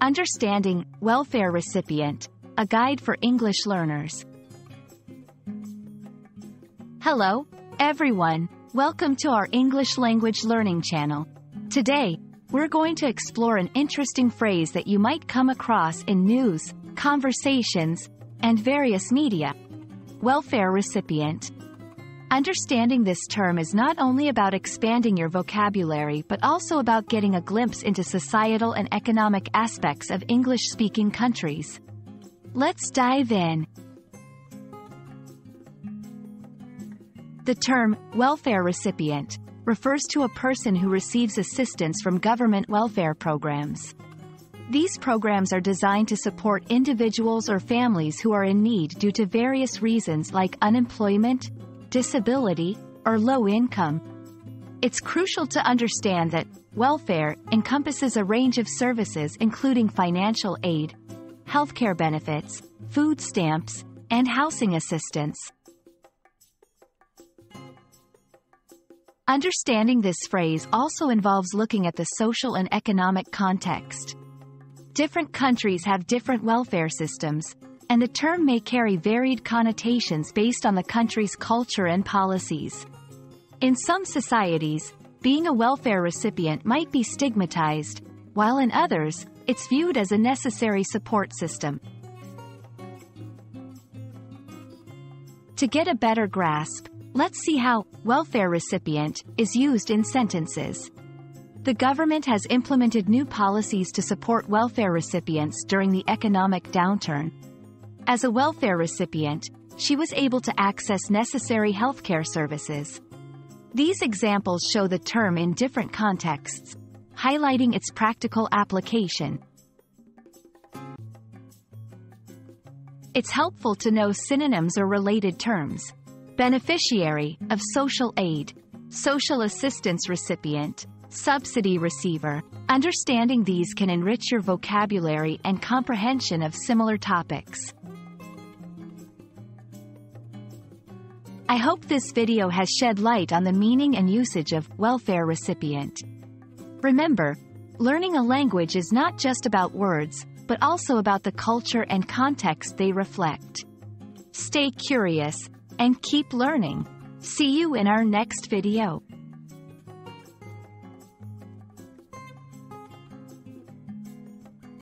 Understanding Welfare Recipient, a guide for English learners. Hello, everyone. Welcome to our English language learning channel. Today, we're going to explore an interesting phrase that you might come across in news, conversations, and various media. Welfare recipient. Understanding this term is not only about expanding your vocabulary but also about getting a glimpse into societal and economic aspects of English-speaking countries. Let's dive in. The term, welfare recipient, refers to a person who receives assistance from government welfare programs. These programs are designed to support individuals or families who are in need due to various reasons like unemployment, disability, or low income. It's crucial to understand that welfare encompasses a range of services including financial aid, healthcare benefits, food stamps, and housing assistance. Understanding this phrase also involves looking at the social and economic context. Different countries have different welfare systems, and the term may carry varied connotations based on the country's culture and policies. In some societies, being a welfare recipient might be stigmatized, while in others, it's viewed as a necessary support system. To get a better grasp, let's see how welfare recipient is used in sentences. The government has implemented new policies to support welfare recipients during the economic downturn, as a welfare recipient, she was able to access necessary healthcare services. These examples show the term in different contexts, highlighting its practical application. It's helpful to know synonyms or related terms. Beneficiary of social aid, social assistance recipient, subsidy receiver. Understanding these can enrich your vocabulary and comprehension of similar topics. I hope this video has shed light on the meaning and usage of welfare recipient. Remember, learning a language is not just about words, but also about the culture and context they reflect. Stay curious and keep learning. See you in our next video.